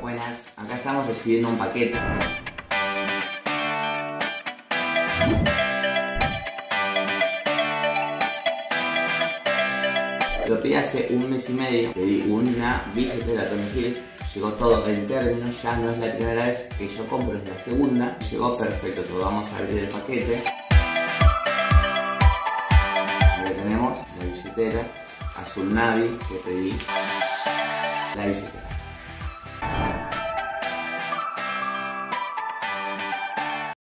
Buenas, acá estamos recibiendo un paquete. Lo pedí hace un mes y medio, pedí una billetera Tommy Hilfiger, llegó todo en términos, ya no es la primera vez que yo compro, es la segunda, llegó perfecto, todo. vamos a abrir el paquete. Ahí tenemos la billetera azul navy que pedí, la billetera.